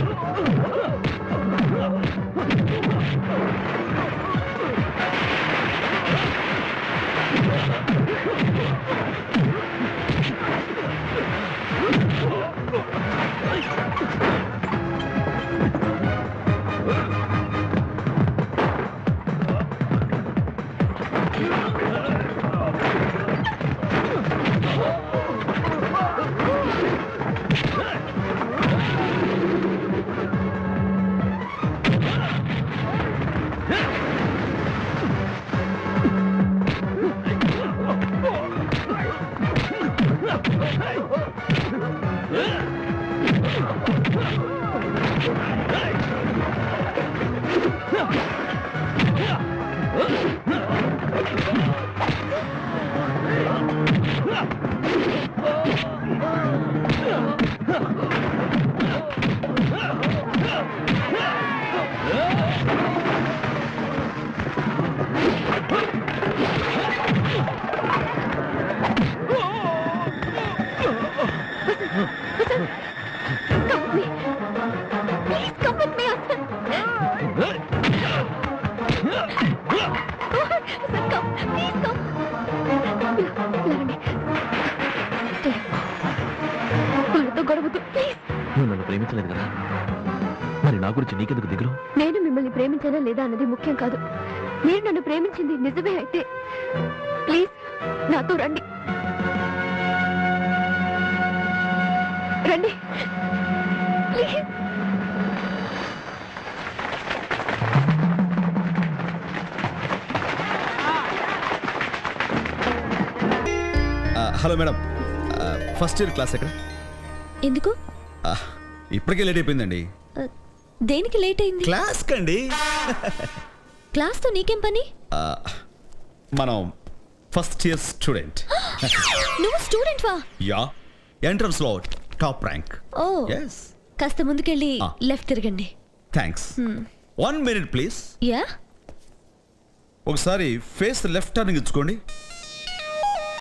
Oh! Come with me. Please come with me, come. Please come. లేవండి. Stay. వాళ్ళతో గొడవద్దు please నువ్వు నన్ను ప్రేమించలేదు కదా మరి నా గురించి నీకెందుకు దిగులు నేను మిమ్మల్ని ప్రేమించానా లేదా అన్నది ముఖ్యం కాదు మీరు నన్ను ప్రేమించింది నిజమే అయితే ప్లీజ్ నాతో రండి hello madam. First year class ఎక్కడ? ఎందుకు? ఇప్పటికే లేట్ అయిపోయిందండి. దేనికి లేట్ అయింది? క్లాస్ కండి. క్లాస్తో నీకేం పని? మనం ఫస్ట్ ఇయర్ స్టూడెంట్. నువ్వు స్టూడెంట్ వా యా ఎంట్రన్స్లో టాప్ ర్యాంక్. ఓ ఎస్ కాస్త ముందుకెళ్ళి. లెఫ్ట్ తిరగండి. Thanks one minute please yeah? ఒకసారి ఫేస్ లెఫ్ట్ టర్నింగ్ ఇచ్చుకోండి.